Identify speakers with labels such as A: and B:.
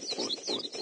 A: quote, quote, quote.